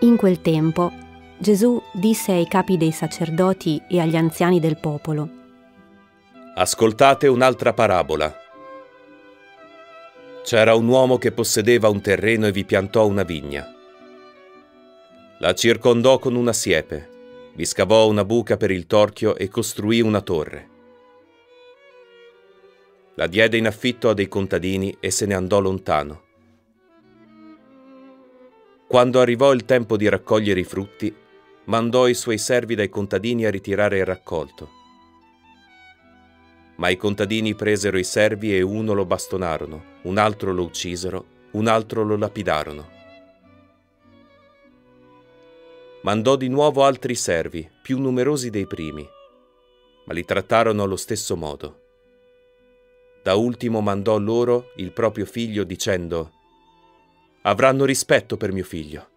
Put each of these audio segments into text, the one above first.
In quel tempo Gesù disse ai capi dei sacerdoti e agli anziani del popolo, Ascoltate un'altra parabola. C'era un uomo che possedeva un terreno e vi piantò una vigna. La circondò con una siepe, vi scavò una buca per il torchio e costruì una torre. La diede in affitto a dei contadini e se ne andò lontano. Quando arrivò il tempo di raccogliere i frutti, mandò i suoi servi dai contadini a ritirare il raccolto. Ma i contadini presero i servi e uno lo bastonarono, un altro lo uccisero, un altro lo lapidarono. Mandò di nuovo altri servi, più numerosi dei primi, ma li trattarono allo stesso modo. Da ultimo mandò loro il proprio figlio dicendo, avranno rispetto per mio figlio.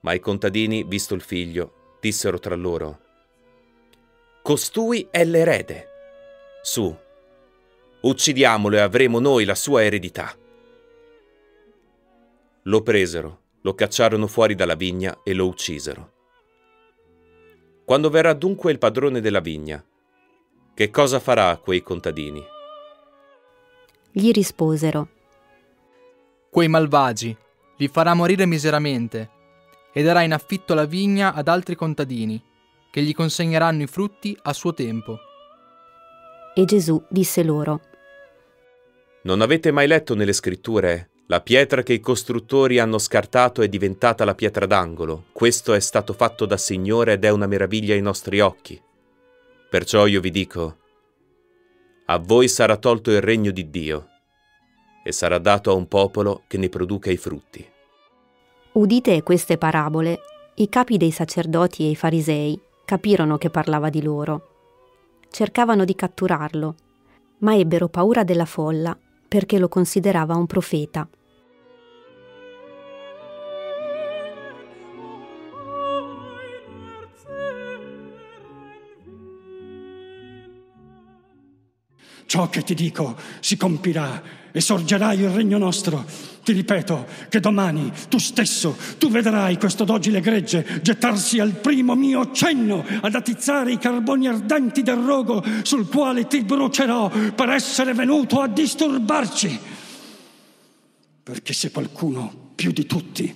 Ma i contadini, visto il figlio, dissero tra loro, Costui è l'erede. Su, uccidiamolo e avremo noi la sua eredità. Lo presero, lo cacciarono fuori dalla vigna e lo uccisero. Quando verrà dunque il padrone della vigna, che cosa farà a quei contadini? Gli risposero, Quei malvagi li farà morire miseramente e darà in affitto la vigna ad altri contadini, che gli consegneranno i frutti a suo tempo. e Gesù disse loro, Non avete mai letto nelle scritture la pietra che i costruttori hanno scartato è diventata la pietra d'angolo. Questo è stato fatto dal Signore ed è una meraviglia ai nostri occhi. Perciò io vi dico, a voi sarà tolto il regno di Dio e sarà dato a un popolo che ne produca i frutti. Udite queste parabole, i capi dei sacerdoti e i farisei capirono che parlava di loro. Cercavano di catturarlo, ma ebbero paura della folla perché lo considerava un profeta. Ciò che ti dico si compirà e sorgerà il regno nostro. Ti ripeto che domani tu stesso, tu vedrai questo dogile gregge gettarsi al primo mio cenno ad attizzare i carboni ardenti del rogo sul quale ti brucerò per essere venuto a disturbarci. Perché se qualcuno più di tutti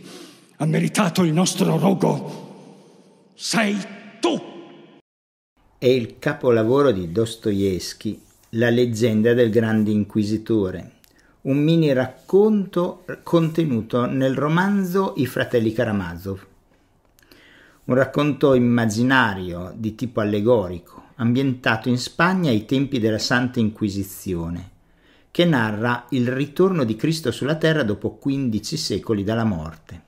ha meritato il nostro rogo, sei tu. È il capolavoro di Dostoevsky, La leggenda del grande inquisitore, un mini racconto contenuto nel romanzo I fratelli Karamazov. Un racconto immaginario di tipo allegorico, ambientato in Spagna ai tempi della Santa Inquisizione, che narra il ritorno di Cristo sulla terra dopo 15 secoli dalla morte.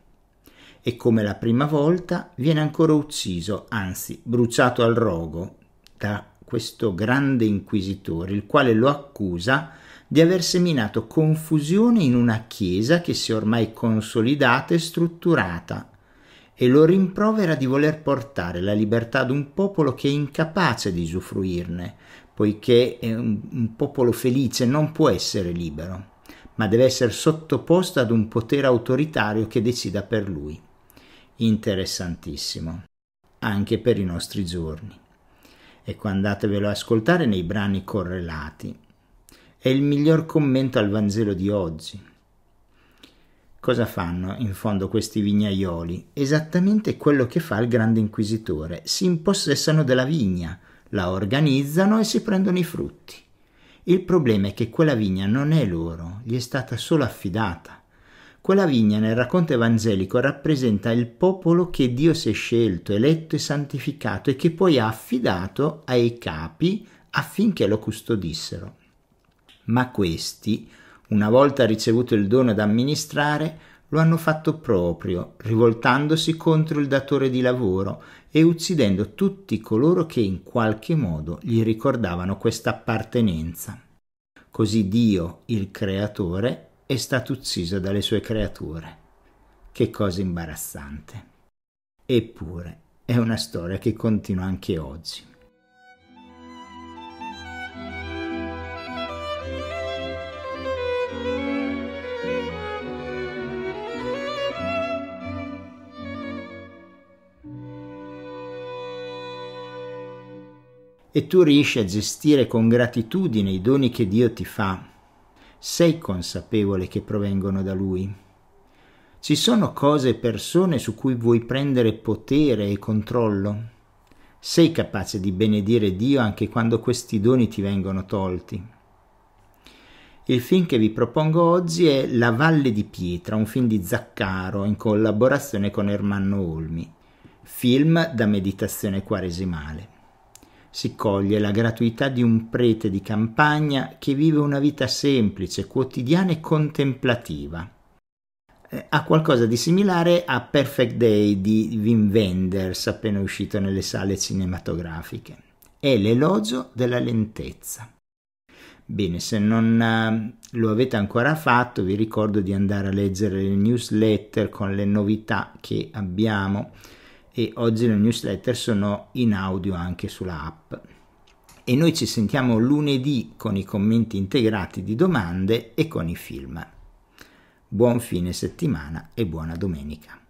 E come la prima volta viene ancora ucciso, anzi bruciato al rogo, da questo grande inquisitore, il quale lo accusa di aver seminato confusione in una chiesa che si è ormai consolidata e strutturata e lo rimprovera di voler portare la libertà ad un popolo che è incapace di usufruirne, poiché un, un popolo felice non può essere libero, ma deve essere sottoposto ad un potere autoritario che decida per lui. Interessantissimo, anche per i nostri giorni. Ecco, andatevelo a ascoltare nei brani correlati. È il miglior commento al Vangelo di oggi. Cosa fanno in fondo questi vignaioli? Esattamente quello che fa il grande inquisitore. Si impossessano della vigna, la organizzano e si prendono i frutti. Il problema è che quella vigna non è loro, gli è stata solo affidata. Quella vigna nel racconto evangelico rappresenta il popolo che Dio si è scelto, eletto e santificato e che poi ha affidato ai capi affinché lo custodissero. Ma questi, una volta ricevuto il dono da amministrare, lo hanno fatto proprio, rivoltandosi contro il datore di lavoro e uccidendo tutti coloro che in qualche modo gli ricordavano questa appartenenza. Così Dio, il creatore, è stato ucciso dalle sue creature. Che cosa imbarazzante. Eppure è una storia che continua anche oggi. E tu riesci a gestire con gratitudine i doni che Dio ti fa sei consapevole che provengono da Lui. Ci sono cose e persone su cui vuoi prendere potere e controllo? Sei capace di benedire Dio anche quando questi doni ti vengono tolti? Il film che vi propongo oggi è La Valle di Pietra, un film di Zaccaro in collaborazione con Ermanno Olmi, film da meditazione quaresimale si coglie la gratuità di un prete di campagna che vive una vita semplice, quotidiana e contemplativa. Eh, ha qualcosa di similare a Perfect Day di Wim Wenders, appena uscito nelle sale cinematografiche. È l'elogio della lentezza. Bene, se non uh, lo avete ancora fatto, vi ricordo di andare a leggere le newsletter con le novità che abbiamo e oggi le newsletter sono in audio anche sulla app. E noi ci sentiamo lunedì con i commenti integrati di domande e con i film. Buon fine settimana e buona domenica.